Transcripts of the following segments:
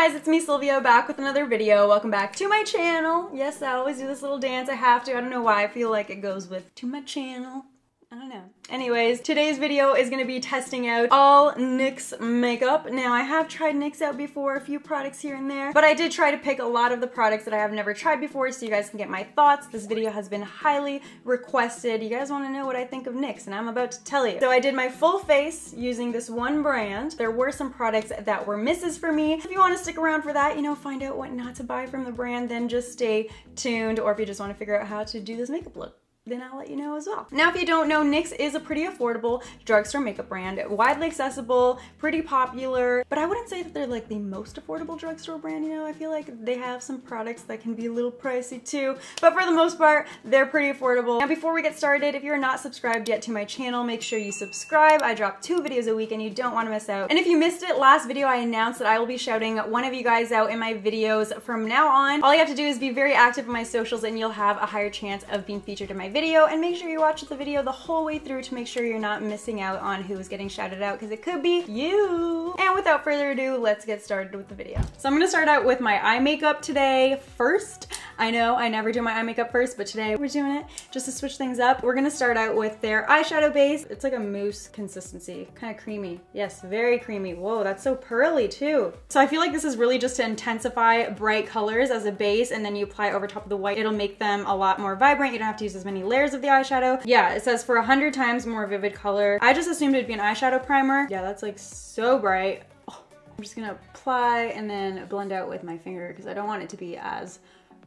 guys, it's me Sylvia back with another video. Welcome back to my channel. Yes, I always do this little dance. I have to. I don't know why. I feel like it goes with to my channel. I don't know. Anyways, today's video is going to be testing out all NYX makeup. Now, I have tried NYX out before, a few products here and there, but I did try to pick a lot of the products that I have never tried before so you guys can get my thoughts. This video has been highly requested. You guys want to know what I think of NYX, and I'm about to tell you. So I did my full face using this one brand. There were some products that were misses for me. If you want to stick around for that, you know, find out what not to buy from the brand, then just stay tuned, or if you just want to figure out how to do this makeup look then I'll let you know as well. Now, if you don't know, NYX is a pretty affordable drugstore makeup brand, widely accessible, pretty popular, but I wouldn't say that they're like the most affordable drugstore brand, you know, I feel like they have some products that can be a little pricey too, but for the most part, they're pretty affordable. Now, before we get started, if you're not subscribed yet to my channel, make sure you subscribe. I drop two videos a week and you don't want to miss out. And if you missed it, last video I announced that I will be shouting one of you guys out in my videos from now on. All you have to do is be very active in my socials and you'll have a higher chance of being featured in my videos video and make sure you watch the video the whole way through to make sure you're not missing out on who is getting shouted out because it could be you. And without further ado, let's get started with the video. So I'm gonna start out with my eye makeup today first. I know I never do my eye makeup first, but today we're doing it just to switch things up. We're gonna start out with their eyeshadow base. It's like a mousse consistency, kind of creamy. Yes, very creamy. Whoa, that's so pearly too. So I feel like this is really just to intensify bright colors as a base and then you apply over top of the white. It'll make them a lot more vibrant. You don't have to use as many layers of the eyeshadow. Yeah, it says for 100 times more vivid color. I just assumed it'd be an eyeshadow primer. Yeah, that's like so bright. Oh, I'm just gonna apply and then blend out with my finger because I don't want it to be as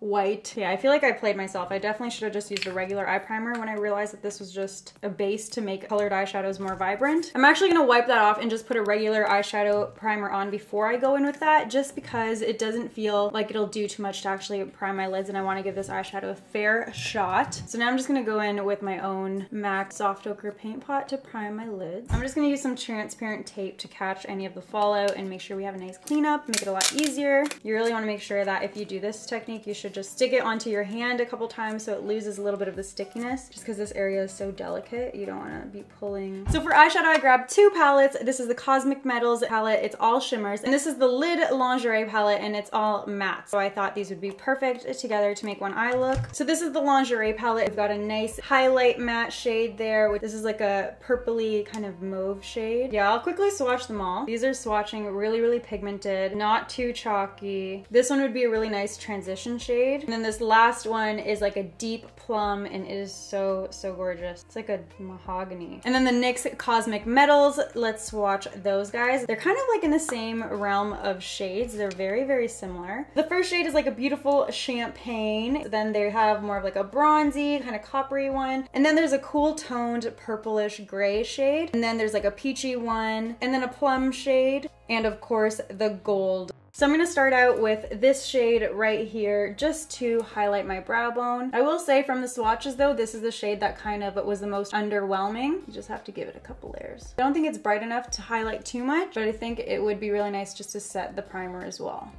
white. Yeah, I feel like I played myself. I definitely should have just used a regular eye primer when I realized that this was just a base to make colored eyeshadows more vibrant. I'm actually gonna wipe that off and just put a regular eyeshadow primer on before I go in with that, just because it doesn't feel like it'll do too much to actually prime my lids and I wanna give this eyeshadow a fair shot. So now I'm just gonna go in with my own MAC Soft Ochre Paint Pot to prime my lids. I'm just gonna use some transparent tape to catch any of the fallout and make sure we have a nice cleanup, make it a lot easier. You really wanna make sure that if you do this technique, you should just stick it onto your hand a couple times so it loses a little bit of the stickiness just because this area is so delicate. You don't want to be pulling. So for eyeshadow, I grabbed two palettes. This is the Cosmic Metals palette. It's all shimmers. And this is the Lid Lingerie palette and it's all matte. So I thought these would be perfect together to make one eye look. So this is the Lingerie palette. We've got a nice highlight matte shade there. This is like a purpley kind of mauve shade. Yeah, I'll quickly swatch them all. These are swatching really, really pigmented, not too chalky. This one would be a really nice transition shade shade. And then this last one is like a deep plum and it is so, so gorgeous. It's like a mahogany. And then the NYX Cosmic Metals, let's swatch those guys. They're kind of like in the same realm of shades. They're very, very similar. The first shade is like a beautiful champagne. Then they have more of like a bronzy, kind of coppery one. And then there's a cool toned purplish gray shade. And then there's like a peachy one. And then a plum shade. And of course the gold so I'm going to start out with this shade right here just to highlight my brow bone. I will say from the swatches though, this is the shade that kind of was the most underwhelming. You just have to give it a couple layers. I don't think it's bright enough to highlight too much, but I think it would be really nice just to set the primer as well.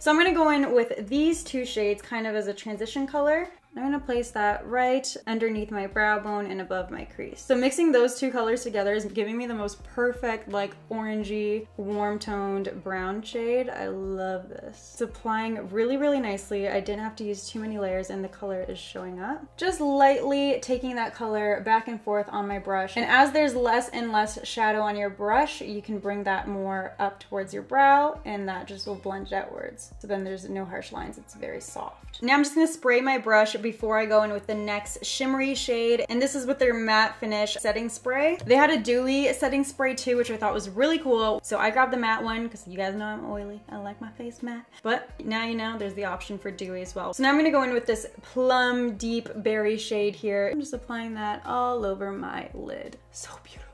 So I'm gonna go in with these two shades kind of as a transition color. I'm gonna place that right underneath my brow bone and above my crease. So mixing those two colors together is giving me the most perfect like orangey, warm toned brown shade. I love this. It's applying really, really nicely. I didn't have to use too many layers and the color is showing up. Just lightly taking that color back and forth on my brush. And as there's less and less shadow on your brush, you can bring that more up towards your brow and that just will blend outwards. So then there's no harsh lines. It's very soft. Now I'm just gonna spray my brush before I go in with the next shimmery shade. And this is with their matte finish setting spray. They had a dewy setting spray too, which I thought was really cool. So I grabbed the matte one because you guys know I'm oily. I like my face matte. But now you know there's the option for dewy as well. So now I'm gonna go in with this plum deep berry shade here. I'm just applying that all over my lid. So beautiful.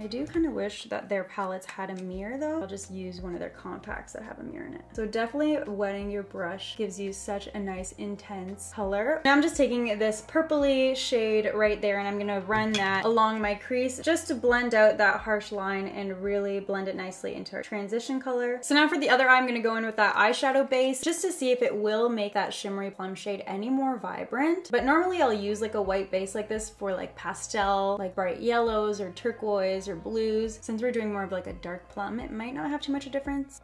I do kind of wish that their palettes had a mirror though. I'll just use one of their compacts that have a mirror in it. So definitely wetting your brush gives you such a nice intense color. Now I'm just taking this purpley shade right there and I'm gonna run that along my crease just to blend out that harsh line and really blend it nicely into our transition color. So now for the other eye, I'm gonna go in with that eyeshadow base just to see if it will make that shimmery plum shade any more vibrant. But normally I'll use like a white base like this for like pastel, like bright yellows or turquoise eyes blues. Since we're doing more of like a dark plum, it might not have too much of a difference.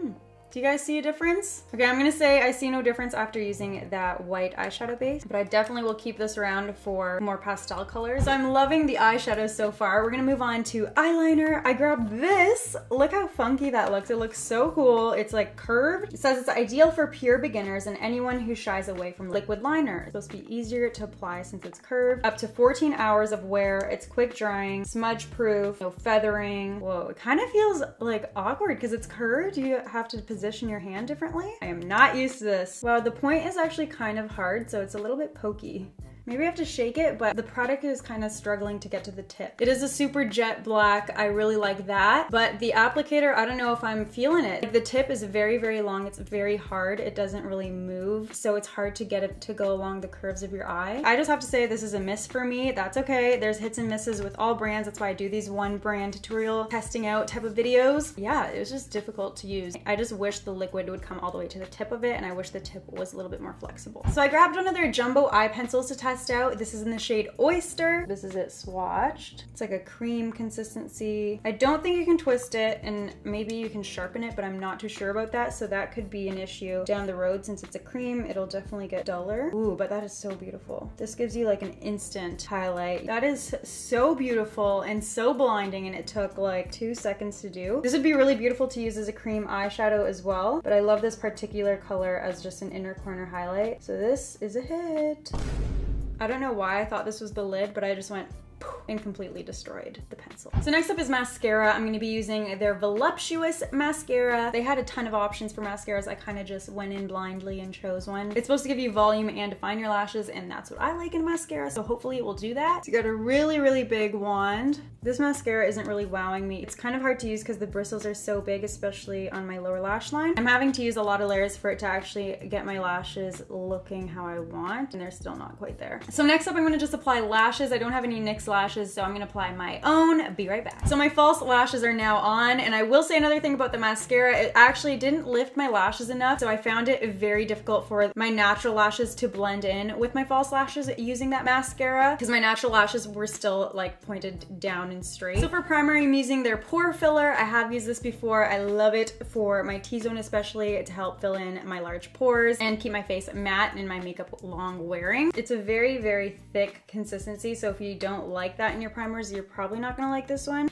Hmm. Do you guys see a difference? Okay, I'm gonna say I see no difference after using that white eyeshadow base, but I definitely will keep this around for more pastel colors. So I'm loving the eyeshadow so far. We're gonna move on to eyeliner. I grabbed this. Look how funky that looks. It looks so cool. It's like curved. It says it's ideal for pure beginners and anyone who shies away from liquid liner. It's supposed to be easier to apply since it's curved. Up to 14 hours of wear. It's quick drying, smudge proof, no feathering. Whoa, it kind of feels like awkward because it's curved. You have to position your hand differently. I am not used to this. Wow, the point is actually kind of hard, so it's a little bit pokey. Maybe I have to shake it, but the product is kind of struggling to get to the tip. It is a super jet black. I really like that. But the applicator, I don't know if I'm feeling it. The tip is very, very long. It's very hard. It doesn't really move. So it's hard to get it to go along the curves of your eye. I just have to say this is a miss for me. That's okay. There's hits and misses with all brands. That's why I do these one brand tutorial testing out type of videos. Yeah, it was just difficult to use. I just wish the liquid would come all the way to the tip of it and I wish the tip was a little bit more flexible. So I grabbed one of their jumbo eye pencils to test out. This is in the shade Oyster. This is it swatched. It's like a cream consistency. I don't think you can twist it and maybe you can sharpen it, but I'm not too sure about that. So that could be an issue down the road since it's a cream. It'll definitely get duller. Ooh, but that is so beautiful. This gives you like an instant highlight. That is so beautiful and so blinding and it took like two seconds to do. This would be really beautiful to use as a cream eyeshadow as well, but I love this particular color as just an inner corner highlight. So this is a hit. I don't know why I thought this was the lid, but I just went and completely destroyed the pencil. So next up is mascara. I'm gonna be using their Voluptuous mascara. They had a ton of options for mascaras. I kind of just went in blindly and chose one. It's supposed to give you volume and define your lashes, and that's what I like in mascara, so hopefully it will do that. So you got a really, really big wand. This mascara isn't really wowing me. It's kind of hard to use because the bristles are so big, especially on my lower lash line. I'm having to use a lot of layers for it to actually get my lashes looking how I want, and they're still not quite there. So next up, I'm gonna just apply lashes. I don't have any NYX lashes, so I'm gonna apply my own. Be right back. So my false lashes are now on, and I will say another thing about the mascara. It actually didn't lift my lashes enough, so I found it very difficult for my natural lashes to blend in with my false lashes using that mascara, because my natural lashes were still like pointed down and straight. So for primer, I'm using their pore filler. I have used this before. I love it for my T-zone especially to help fill in my large pores and keep my face matte and my makeup long wearing. It's a very, very thick consistency, so if you don't like that in your primers, you're probably not gonna like this one.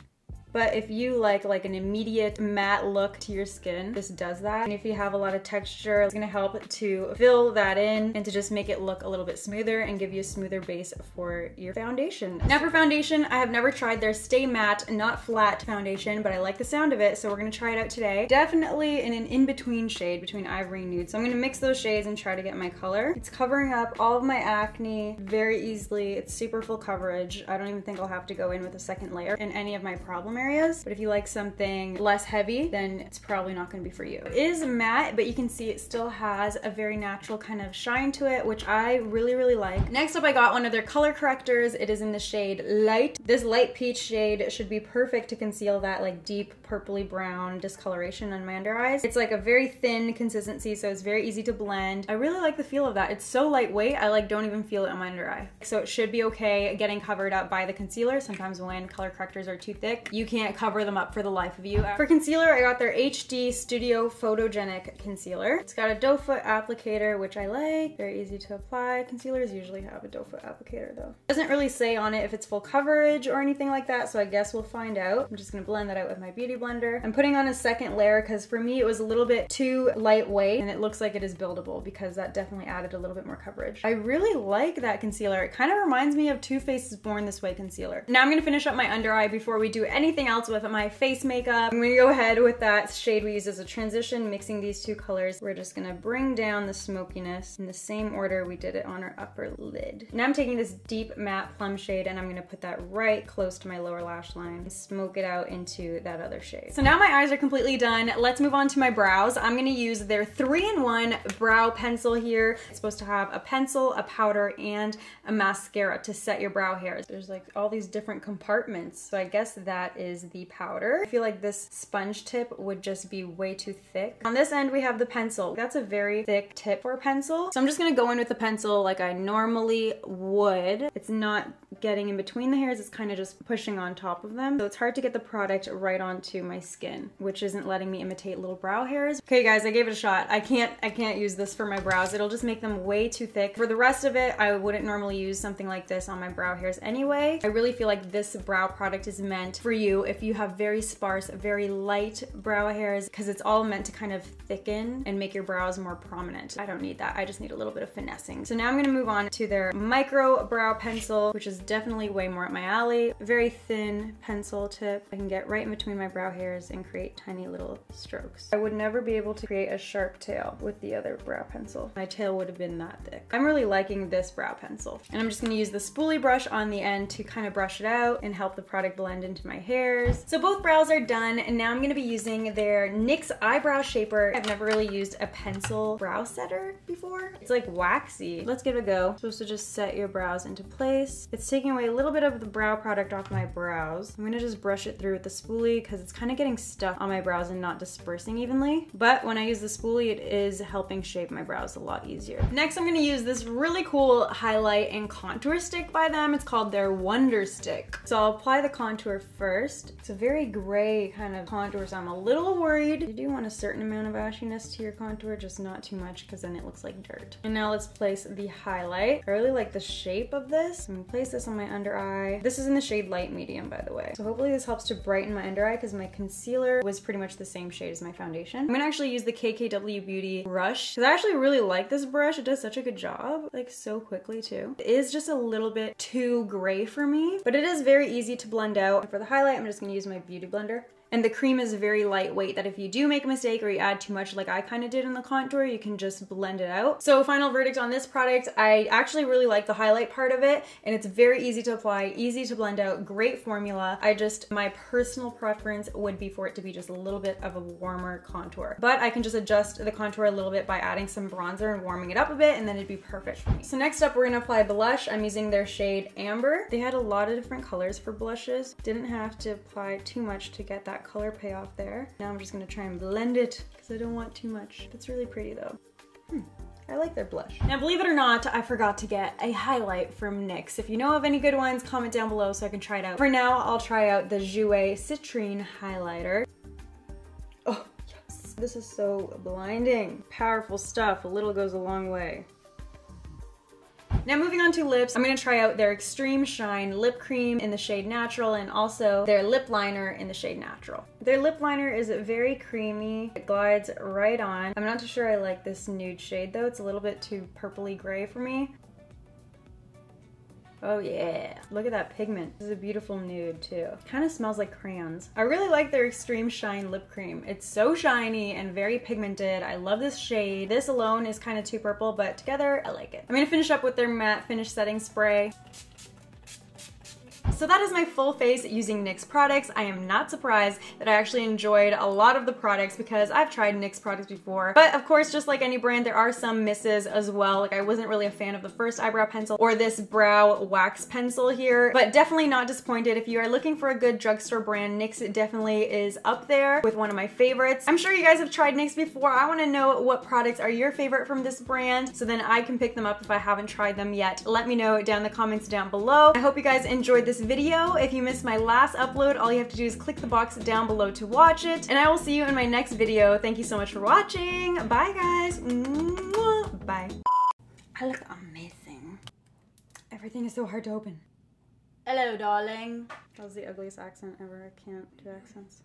But if you like like an immediate matte look to your skin, this does that. And if you have a lot of texture, it's gonna help to fill that in and to just make it look a little bit smoother and give you a smoother base for your foundation. Now for foundation, I have never tried their Stay Matte Not Flat foundation, but I like the sound of it, so we're gonna try it out today. Definitely in an in-between shade between ivory and nude. So I'm gonna mix those shades and try to get my color. It's covering up all of my acne very easily. It's super full coverage. I don't even think I'll have to go in with a second layer in any of my problem areas areas. But if you like something less heavy, then it's probably not gonna be for you. It is matte, but you can see it still has a very natural kind of shine to it, which I really, really like. Next up, I got one of their color correctors. It is in the shade Light. This light peach shade should be perfect to conceal that like deep purpley brown discoloration on my under eyes. It's like a very thin consistency, so it's very easy to blend. I really like the feel of that. It's so lightweight, I like don't even feel it on my under eye. So it should be okay getting covered up by the concealer. Sometimes when color correctors are too thick, you can can't cover them up for the life of you. For concealer, I got their HD Studio Photogenic Concealer. It's got a doe foot applicator, which I like. Very easy to apply. Concealers usually have a doe foot applicator though. It doesn't really say on it if it's full coverage or anything like that, so I guess we'll find out. I'm just gonna blend that out with my Beauty Blender. I'm putting on a second layer because for me it was a little bit too lightweight and it looks like it is buildable because that definitely added a little bit more coverage. I really like that concealer. It kind of reminds me of Too Faced's Born This Way concealer. Now I'm gonna finish up my under eye before we do anything anything else with my face makeup. I'm gonna go ahead with that shade we use as a transition, mixing these two colors. We're just gonna bring down the smokiness in the same order we did it on our upper lid. Now I'm taking this deep matte plum shade and I'm gonna put that right close to my lower lash line and smoke it out into that other shade. So now my eyes are completely done. Let's move on to my brows. I'm gonna use their three-in-one brow pencil here. It's supposed to have a pencil, a powder, and a mascara to set your brow hairs. There's like all these different compartments. So I guess that is is the powder. I feel like this sponge tip would just be way too thick. On this end, we have the pencil. That's a very thick tip for a pencil. So I'm just gonna go in with the pencil like I normally would. It's not getting in between the hairs, it's kind of just pushing on top of them. So it's hard to get the product right onto my skin, which isn't letting me imitate little brow hairs. Okay guys, I gave it a shot. I can't, I can't use this for my brows. It'll just make them way too thick. For the rest of it, I wouldn't normally use something like this on my brow hairs anyway. I really feel like this brow product is meant for you if you have very sparse, very light brow hairs, because it's all meant to kind of thicken and make your brows more prominent. I don't need that. I just need a little bit of finessing. So now I'm gonna move on to their micro brow pencil, which is definitely way more up my alley. Very thin pencil tip. I can get right in between my brow hairs and create tiny little strokes. I would never be able to create a sharp tail with the other brow pencil. My tail would have been that thick. I'm really liking this brow pencil. And I'm just gonna use the spoolie brush on the end to kind of brush it out and help the product blend into my hairs. So both brows are done and now I'm gonna be using their NYX Eyebrow Shaper. I've never really used a pencil brow setter before. It's like waxy. Let's give it a go. supposed to just set your brows into place. It's taking away a little bit of the brow product off my brows. I'm gonna just brush it through with the spoolie because it's kind of getting stuck on my brows and not dispersing evenly. But when I use the spoolie, it is helping shape my brows a lot easier. Next, I'm gonna use this really cool highlight and contour stick by them. It's called their Wonder Stick. So I'll apply the contour first. It's a very gray kind of contour, so I'm a little worried. You do want a certain amount of ashiness to your contour, just not too much because then it looks like dirt. And now let's place the highlight. I really like the shape of this. I'm gonna place this on my under eye. This is in the shade light medium, by the way. So hopefully this helps to brighten my under eye because my concealer was pretty much the same shade as my foundation. I'm gonna actually use the KKW Beauty brush because I actually really like this brush. It does such a good job, like so quickly too. It is just a little bit too gray for me, but it is very easy to blend out. For the highlight, I'm just gonna use my Beauty Blender. And the cream is very lightweight that if you do make a mistake or you add too much like I kind of did in the contour, you can just blend it out. So final verdict on this product, I actually really like the highlight part of it and it's very easy to apply, easy to blend out, great formula. I just, my personal preference would be for it to be just a little bit of a warmer contour. But I can just adjust the contour a little bit by adding some bronzer and warming it up a bit and then it'd be perfect for me. So next up, we're gonna apply blush. I'm using their shade Amber. They had a lot of different colors for blushes. Didn't have to apply too much to get that that color payoff there. Now I'm just gonna try and blend it because I don't want too much. It's really pretty though. Hmm. I like their blush. Now, believe it or not, I forgot to get a highlight from NYX. If you know of any good ones, comment down below so I can try it out. For now, I'll try out the Jouer Citrine Highlighter. Oh, yes. This is so blinding. Powerful stuff. A little goes a long way. Now moving on to lips, I'm gonna try out their Extreme Shine Lip Cream in the shade Natural and also their lip liner in the shade Natural. Their lip liner is very creamy. It glides right on. I'm not too sure I like this nude shade though. It's a little bit too purpley gray for me. Oh yeah, look at that pigment. This is a beautiful nude too. Kind of smells like crayons. I really like their Extreme Shine Lip Cream. It's so shiny and very pigmented. I love this shade. This alone is kind of too purple, but together I like it. I'm gonna finish up with their matte finish setting spray. So that is my full face using NYX products. I am not surprised that I actually enjoyed a lot of the products because I've tried NYX products before. But of course, just like any brand, there are some misses as well. Like I wasn't really a fan of the first eyebrow pencil or this brow wax pencil here, but definitely not disappointed. If you are looking for a good drugstore brand, NYX definitely is up there with one of my favorites. I'm sure you guys have tried NYX before. I wanna know what products are your favorite from this brand so then I can pick them up if I haven't tried them yet. Let me know down in the comments down below. I hope you guys enjoyed this video. If you missed my last upload, all you have to do is click the box down below to watch it. And I will see you in my next video. Thank you so much for watching. Bye guys. Bye. I look amazing. Everything is so hard to open. Hello, darling. That was the ugliest accent ever. I can't do accents.